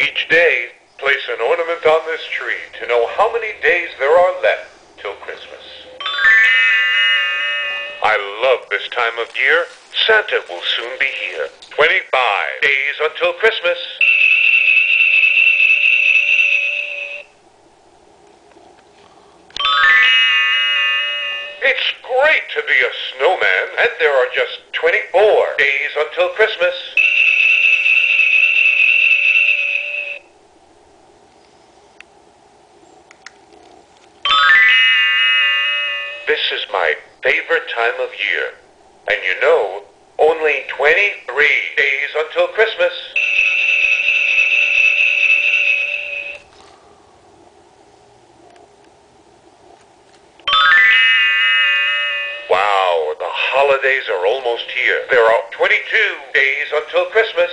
Each day, place an ornament on this tree to know how many days there are left till Christmas. I love this time of year. Santa will soon be here. 25 days until Christmas. It's great to be a snowman, and there are just 24 days until Christmas. This is my favorite time of year. And you know, only 23 days until Christmas. Wow, the holidays are almost here. There are 22 days until Christmas.